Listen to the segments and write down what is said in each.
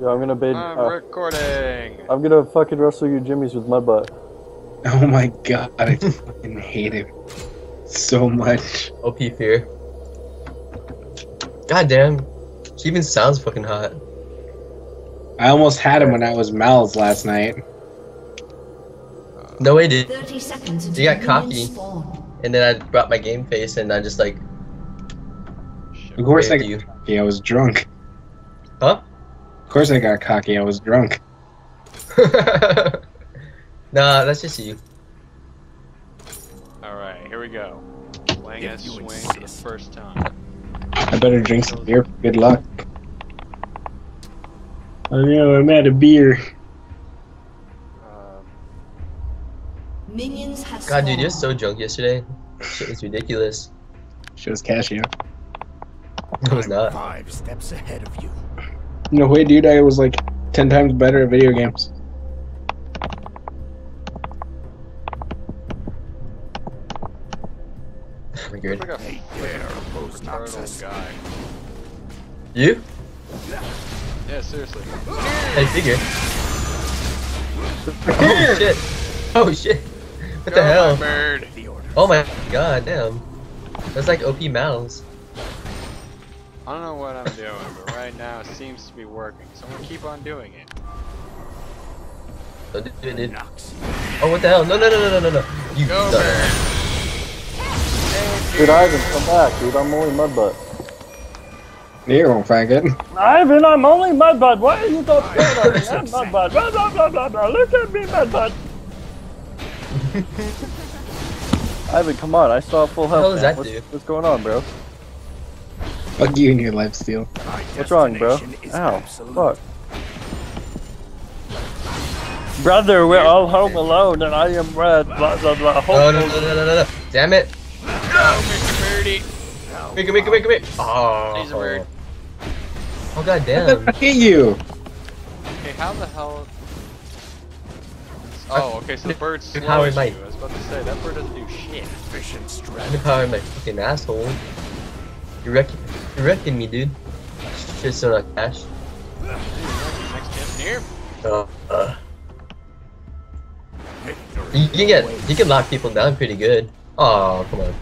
Yeah, I'm gonna bait. I'm Uh, recording. I'm gonna fucking wrestle you jimmies with my butt. Oh my god, I fucking hate him so much. OP fear. God damn. She even sounds fucking hot. I almost had him when I was Mal's last night. No way, dude. 30 seconds until You got cocky. And then I brought my game face and I just like, Of course I waved got you. cocky, I was drunk. Huh? Of course I got cocky, I was drunk. nah, that's just you. All right, here we go. Playing as Swain for the first time. I better drink some beer. Good luck. I know, I'm out of beer. Um, Minions have God, dude, you're so drunk yesterday. Shit was ridiculous. Shows Casio. It was not. Five steps ahead of you. No way, dude, I was like 10 times better at video games. We're good. like Hey there, oppose turtle Noxus. guy. You? Yeah, seriously. I figure. Oh shit. Oh shit. What the hell? my bird. Oh my god, damn. That's like OP Mals. I don't know what I'm doing, but right now it seems to be working. So I'm gonna keep on doing it. Oh, dude, dude, dude. Oh, what the hell? No, no, no, no, no, no, no. You Go, suck. bird. Dude, Ivan, come back, dude. I'm only Mudbutt. You won't find it. Ivan, I'm only Mudbutt. Why are you so scared of me? I'm Mudbutt. Blah, blah, blah, blah, blah. Look at me, Mudbutt. Ivan, come on. I still have full health. What the hell does man. that what's, do? what's going on, bro? Fuck you and your life steal. What's wrong, bro? destination Ow. Fuck. Brother, we're all home alone, and I am red. Blah, blah, blah. Oh, no, no, no, no, no, no. Damn it. Go, Mr. Birdie. Come here, come here, come here, come here. Oh. He's a bird. Oh, god I damn. hate you. Okay, how the hell? Oh, okay, so the bird Your power slows might. you. I was about to say, that bird doesn't do shit. Efficient I'm strategy. empowering my fucking asshole. You're wrecking, you're wrecking me, dude. Shit, so not cash. Next gen here. Uh, uh. You can get, you can lock people down pretty good. Oh, come on.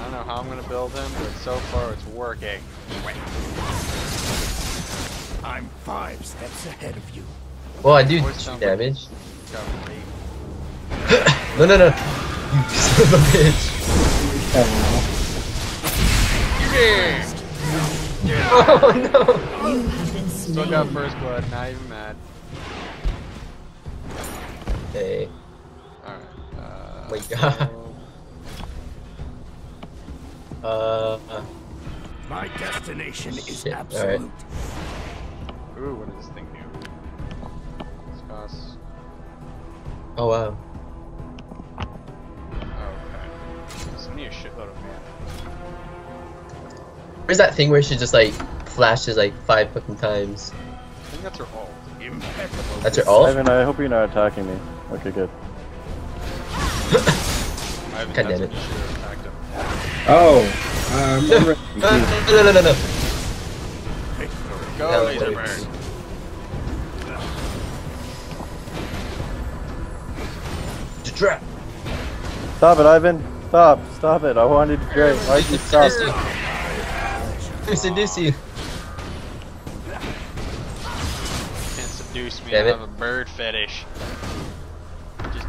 I don't know how I'm gonna build him, but so far it's working. I'm five steps ahead of you. Well, I do Voice two sounds damage. No, no, no. You son of a bitch. Oh no. You have Still got first blood, not even mad. Hey. Alright. Uh, my God. so- Uh. My destination is Shit, absolute. Ooh, what does this thing do? This costs. Oh wow. Okay. I need a shitload of mana. Where's that thing where she just like flashes like five fucking times? I think that's her ult. Impeccable. That's her ult? Ivan, I hope you're not attacking me. Okay, good. I haven't God that's damn when it. you should have attacked him. Oh, um, remember- Uh, no, no, no, no, no. Victory. Go, No, laser wait. bird. Trap. Stop it, Ivan. Stop. Stop it. I wanted to drink. Why'd you stop? Seduce you. Seduce you? Can't seduce me. Damn I it. have a bird fetish. Just,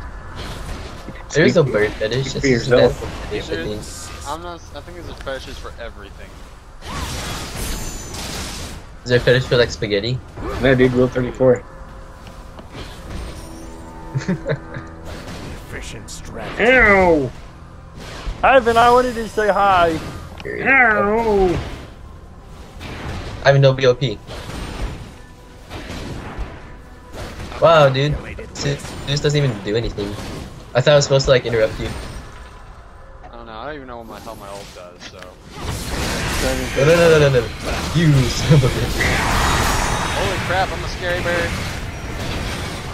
There is a bird fetish. Speak It's for just a yourself. fetish, I think. I'm not. I think there's a fetishes for everything. Is there a fetish for like spaghetti? Yeah, dude, Rule 34. Efficient strategy. Ow! Ivan, I wanted to say hi. Ow! I have no BOP. Wow, dude. Seduce doesn't even do anything. I thought I was supposed to like interrupt you. I don't know. I don't even know what my hell my ult does. So. No, no, no, no, no, no. You son of a bitch. Holy crap! I'm a scary bird.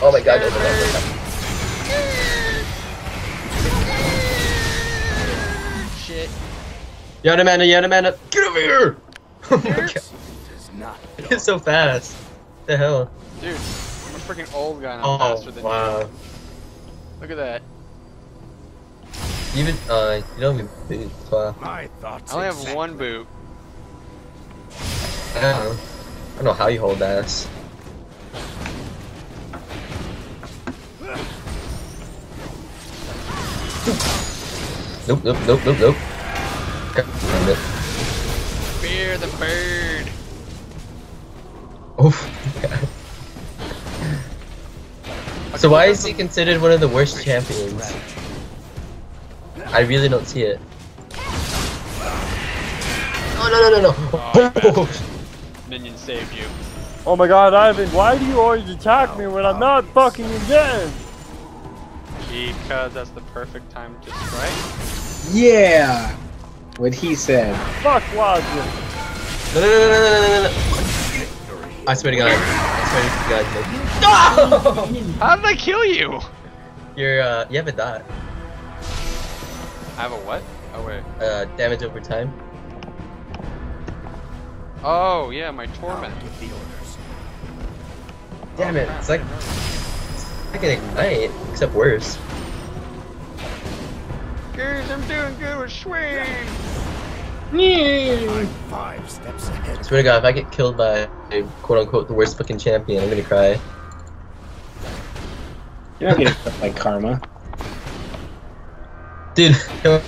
Oh my god, no, no, no, no, no. Shit. Yana mana, Yana mana, get over here! Oh my god. Does not It's so fast. What The hell? Dude, I'm a freaking old guy and I'm Oh, faster than wow. you. Look at that. Even, uh, you don't even boots. Wow. my thoughts. I only have exactly. one boot. I don't know. I don't know how you hold ass. Nope, nope, nope, nope, nope. God it. Fear the bird. Oof. so why is he considered one of the worst champions? I really don't see it. Oh no no no no! Oh, Minion saved you. Oh my god, Ivan, why do you always attack me when I'm oh, not fucking again? Because that's the perfect time to strike. Yeah! What he said. Fuck Logic. No no no no no no no no! I swear to God! I swear to God! No! How did I kill you? You're uh, you have a dot. I have a what? Oh wait. Uh, damage over time. Oh yeah, my torment. I'll the orders. Damn it! It's like I know. it's like an ignite, except worse. Guys, I'm doing good with Swain. I'm five steps ahead. I swear to God, if I get killed by quote unquote the worst fucking champion, I'm gonna cry. You're not getting fucked by karma. Dude, don't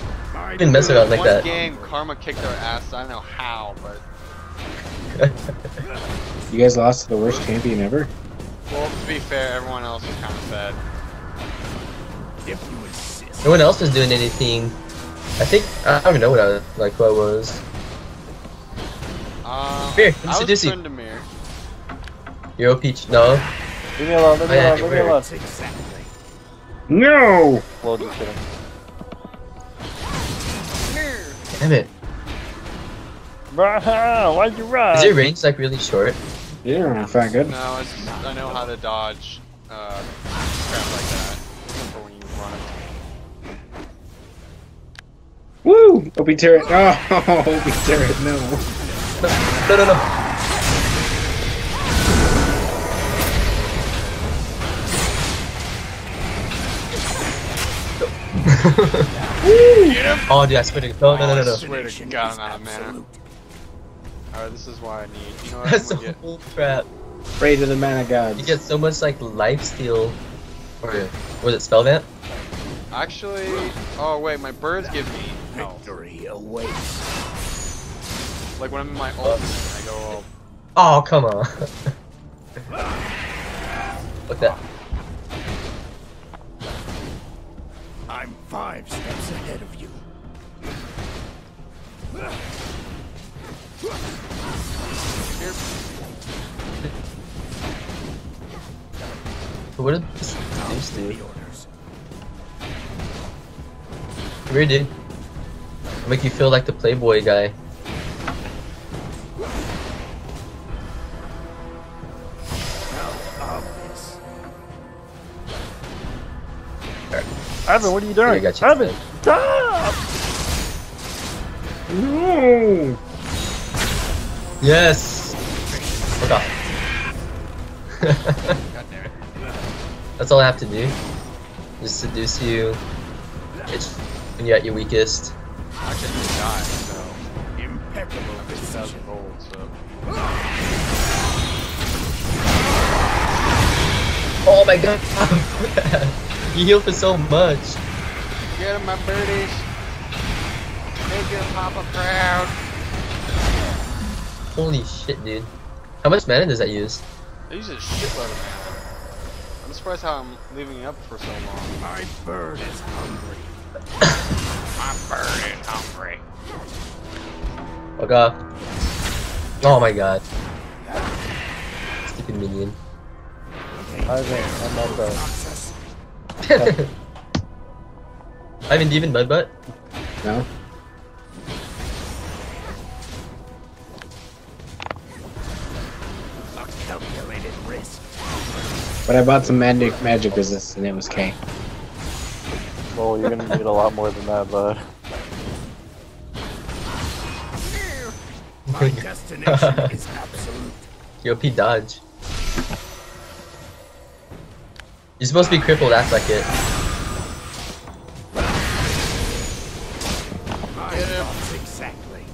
even mess around like One that. game, Karma kicked our ass. I don't know how, but You guys lost to the worst champion ever? well, to be fair, everyone else was kind of bad. If you insist. No one else was doing anything. I think I don't even know what I was, like who I was. Um, Here, let me I was seduce you. Tryndamere. Euro Peach, no. Leave me alone, leave me Oh, alone, leave me alone. Exactly. No! Well, just kidding. Damn it. Bruh, why'd you run? Is your range like really short? You don't know if I good. No, it's I know how to dodge uh, Woo! Opie turret. Oh, Opie turret, no. No, no, no. Get him! Oh, dude, I swear to God. No, no, no, no, I no. swear to Destination God, is I'm out of mana. Alright, this is why I need. You know what? That's I'm so gonna get. bull crap. Pray to the man of gods. You get so much like life steal. Or was it spell vamp? Actually, oh wait, my birds give me health. Victory awaits. Like when I'm in my ult, I go all. Oh, come on. Look that. I'm five steps ahead of you. Here, What did this deuce The do? orders. Come dude. I'll make you feel like the Playboy guy. Evan, what are you doing? got you. Evan, stop! No! Yes! Fuck off. That's all I have to do. Just seduce you. It's when you're at your weakest. Actually, I just died, so. Impeccable I'm 50,000 gold, so. Oh my god! you heal for so much. Get him, my birdies! Make him pop a crowd! Holy shit, dude. How much mana does that use? They use a shitload of mana. I'm surprised how I'm leaving it up for so long. My bird is hungry. My bird is hungry. Fuck off. Oh my god. Stupid minion. Ivan, I'm not bad. Access. Ivan, do you even mudbutt? No? A calculated. But I bought some magic magic resist and it was K. Well, you're gonna need a lot more than that, bud. My destination is absolute. Yo, P dodge. You're supposed to be crippled, act like it. My thoughts exactly.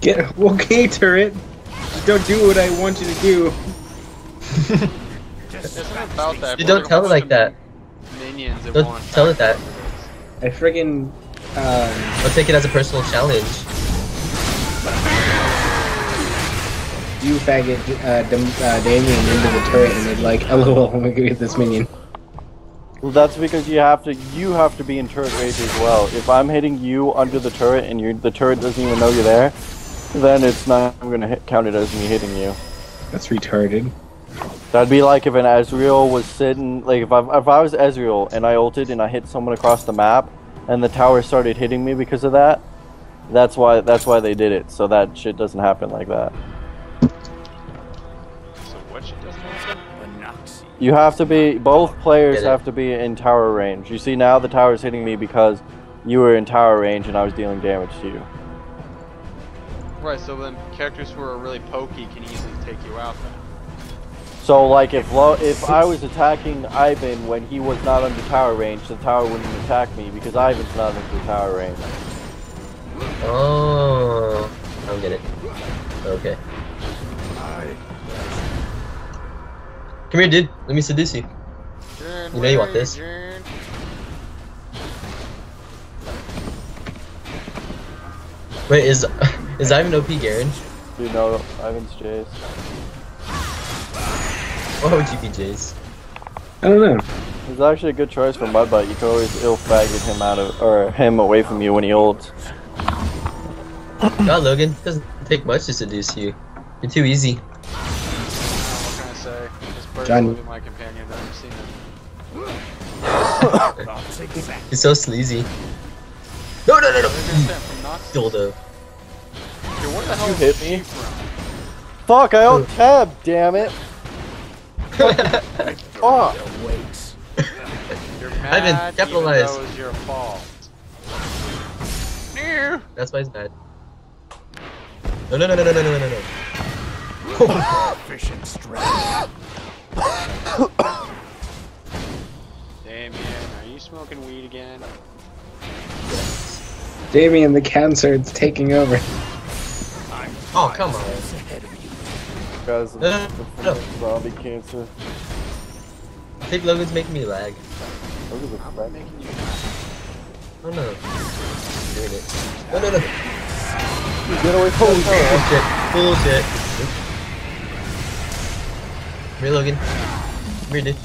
Get okay, turret. Don't do what I want you to do. Just There's something about that. You don't tell it like that. Minions Don't tell it that. I friggin' um, I'll take it as a personal challenge. you faggot uh, Dam- uh, Damien into the turret and they'd like, lol, I'm gonna get this minion. Well, that's because you have to you have to be in turret range as well. If I'm hitting you under the turret and you the turret doesn't even know you're there, then it's not I'm gonna hit, count it as me hitting you. That's retarded. That'd be like if an Ezreal was sitting like if I if I was Ezreal and I ulted and I hit someone across the map and the tower started hitting me because of that. That's why that's why they did it so that shit doesn't happen like that. So what shit doesn't happen? Monoxy. You have to be both players have to be in tower range. You see now the tower's hitting me because you were in tower range and I was dealing damage to you. Right, so then characters who are really pokey can easily take you out then. So like if lo- if I was attacking Ivan when he was not under tower range, the tower wouldn't attack me because Ivan's not under tower range. Oh, I don't get it. Okay. I Come here, dude. Let me seduce you. You know you want this. Wait, is is Ivan OP Garen? You know Ivan's Jace. Why would you be Jace? I don't know. He's actually a good choice for Mudbite. You can always ill faggot him out of or him away from you when he ults. God, Logan, doesn't take much to seduce you. You're too easy. What can I say? This person John- my companion. I've seen him. thoughts so sleazy. No, no, no, no. Where's that from Nox? Dildo. Dude, what the hell You hit me. Fuck! I ult tab. Damn it! Fuck! Awaits. Oh. You're Ivan, mad capitalize. even though it was your fault. That's why it's bad. No, no, no, no, no, no, no, no, no. Efficient strategy. Damien, are you smoking weed again? Damien, the cancer, it's taking over. I'm Oh, five come on. Guys, No, no, no. zombie cancer. I think Logan's making me lag. Look at this I'm back. making you. Oh no. Doing it. No, no, no. Get away from me! Bullshit. Bullshit. Come here, Logan. Come here, dude.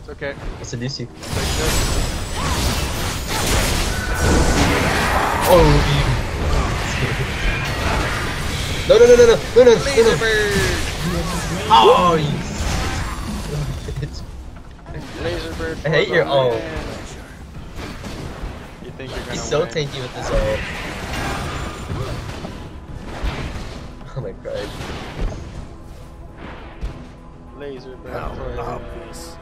It's okay. I'll seduce you. Take this. Oh, you. No, no, no, no, no, no, no, no, no. Oh, you. bitch. Laser bird. I hate your the ult. You think you're gonna He's so win? tanky with this ult. Oh my god. Laser bird. How for obvious.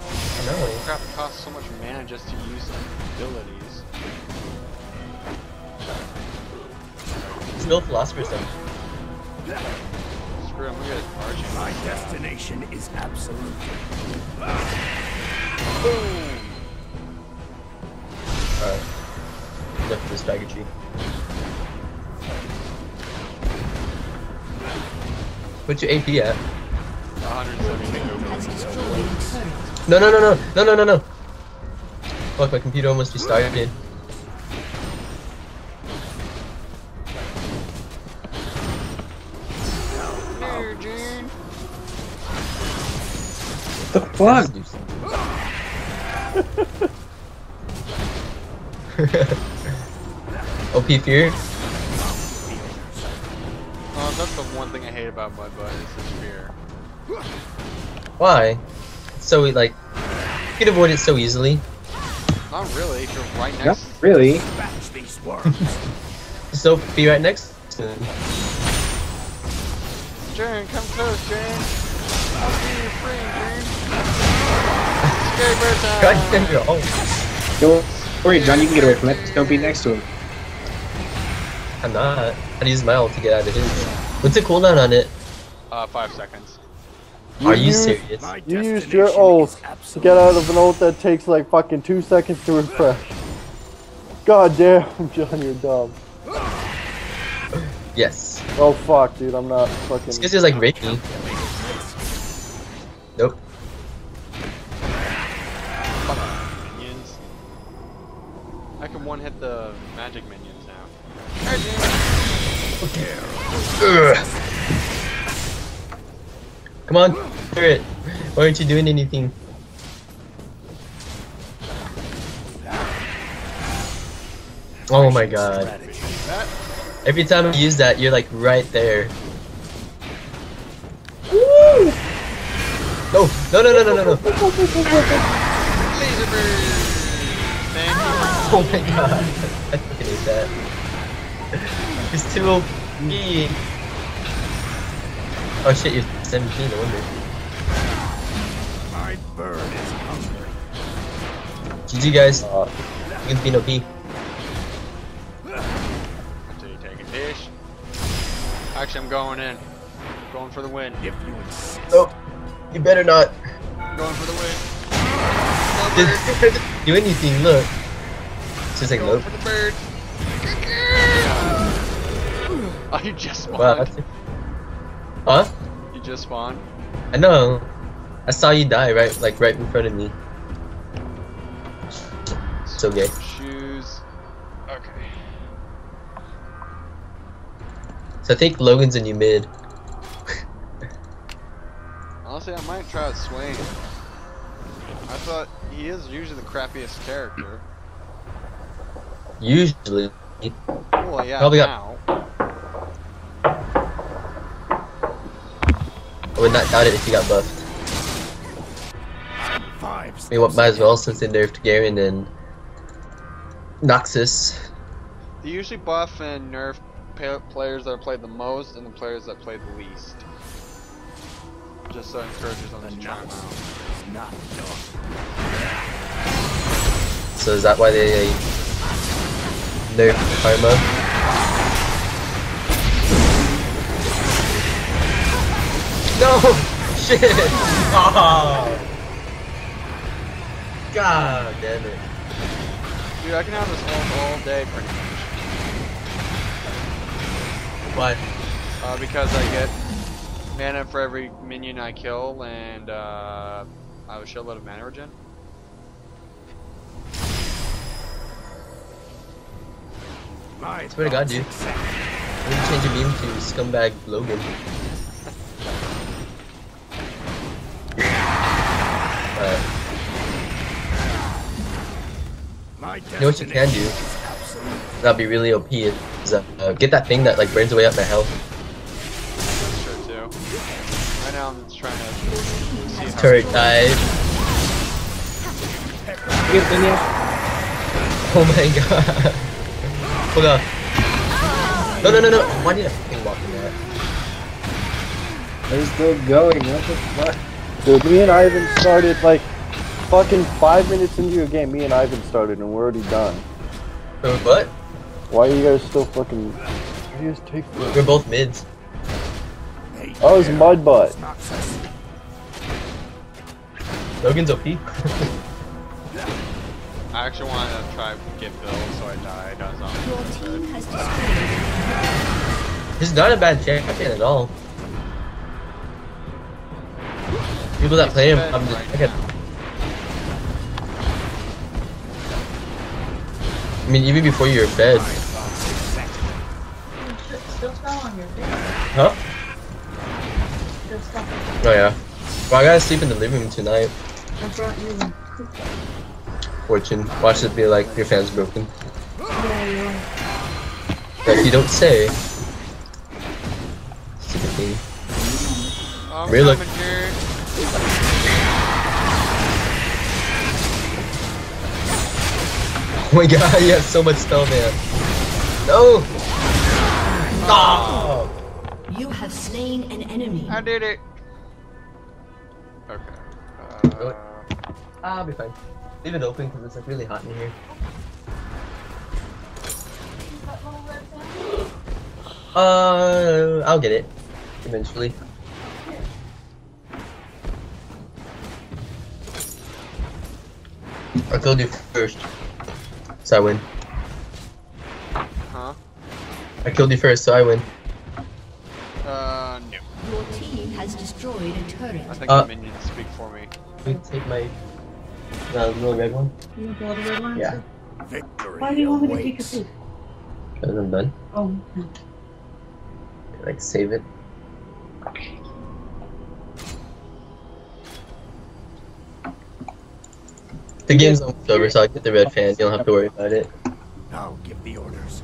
I know. Crap, it costs so much mana just to use abilities. It's no Philosopher's Stone. Screw him, look at his arching. My destination is absolute. Boom! Alright. Look for this Tiger Tree. What's your AP at? 172. No, no, no, no, no, no, no, no. Fuck, my computer almost restarted. Here, The fuck? OP Fear? Oh, that's the one thing I hate about Mudbud is his fear. Why? It's so, like, you can avoid it so easily. Not really, if you're right Not next really. Batch these. So, be right next to him. Jern, come close, Jern. I'll be your friend, Jern. Scary time. God damn, you're all. Don't Wait, John, you can get away from it. Just don't be next to him. I'm not. I'd use my ult to get out of his. What's the cooldown on it? Uh, five seconds. Are you used- serious? You used your destination ult to get out of an ult that takes like fucking two seconds to refresh. God damn, John, you're dumb. Yes. Oh fuck, dude, I'm not fucking. guy's just like Ricky. Nope. Can one hit the magic minions now. Come on, turret. Why aren't you doing anything? Oh my god. Every time I use that, you're like right there. No, no, no, no, no, no, no. laser bird. Thank you. Oh my god. I fucking hate that. It's too OP. Oh shit, you're 17, no wonder. My bird is hungry. GG guys, Uh, you can be OP. Until you take a dish. Actually, I'm going in. Going for the win. If you insist. Nope. You better not. Going for the win. Just do anything, look. It's just like, Going nope. for the bird. Oh, you just spawned. Wow, Huh? You just spawned. I know. I saw you die right, like right in front of me. So okay. Shoes. Okay. So I think Logan's a new mid. Honestly, I might try out Swain. I thought he is usually the crappiest character. Usually. Well, yeah, Probably got- now. I would not doubt it if he got buffed. Five I mean, what might as well since they nerfed Garen and Noxus. They usually buff and nerf players that played the most and the players that play the least. Just so it encourages them to try out. So is that why they uh, nerf Karma? No! Shit! Oh! God damn it. Dude, I can have this all, all day pretty much. Why? Uh, because I get mana for every minion I kill and uh, I have a shitload of mana regen. My Swear to God, dude. I'm gonna change your meme to scumbag Logan. Alright. My You know what you can do? destination is absolute. That'd be really OP is uh, uh, get that thing that like burns away up my health. That's true too. Right now I'm just trying to see how Turret dive. Get in there. Oh my god. Hold on. No no no no. Why did I fucking walk in that? They're still going. What the fuck? dude, me and Ivan started like fucking five minutes into your game. Me and Ivan started, and we're already done. What? Why are you guys still fucking? You guys take? We're both mids. Oh, it's there. mud Logan's OP. I actually wanted to try get Bill, so I died. I was on Your team has destroyed He's not a bad champion at all. People that play him, I'm just, right I, now. I mean, even before you were fed. Still spell your face. Huh? Oh yeah. Well, I gotta sleep in the living room tonight. Fortune. Watch it be like your fan's broken. Yeah, you are. You don't say. Stupid thing. Oh, I'm Really? Oh my god, you have so much spell man. No! Oh! You have slain an enemy. I did it. Okay. Uh, I'll be fine. Leave it open because it's like really hot in here. Uh, I'll get it eventually. I killed you first, so I win. Huh? I killed you first, so I win. Uh, no. Your team has destroyed a turret. I think Uh, the minions speak for me. Can you take my the little red one? You want the other red one? Yeah. Victory Why do you want me to take a awaits. seat? Because I'm done. Oh, no. Like save it. The game's almost over, so I'll get the red fan. You don't have to worry about it. Now give the orders.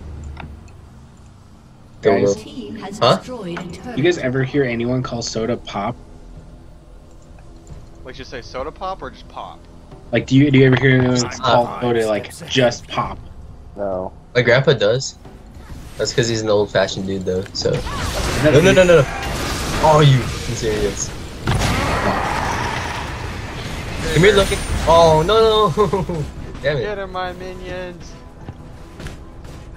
Go, Guys. Team has Huh? destroyed a. You guys ever hear anyone call soda pop? Like, just say soda pop or just pop? Like, do you do you ever hear anyone I'm call soda like just pop? No. My grandpa does. That's because he's an old-fashioned dude, though. So. No, no, no, no, no. Oh, you fucking serious? Come here, looking. Oh no, no. Damn it. Get it. him, my minions!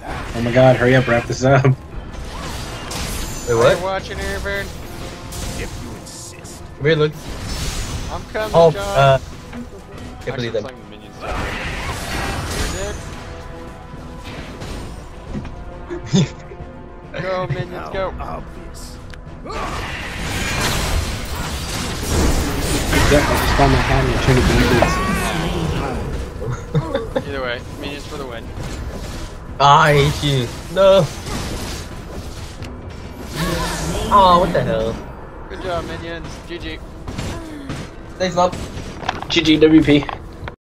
Oh my god, hurry up, wrap this up. Wait, Are you what? watching, Irvin? If you insist. Come here, look. I'm coming, Oh, John. uh. Can't Actually, believe it's that. like the minions down there. You're dead. Go, minions, go. obvious. Yep, I just found my hat and turned it backwards. Either way, minions for the win. Ah, I hate you. No. Oh, what the hell? Good job, minions. GG. Thanks, Mom. GGWP.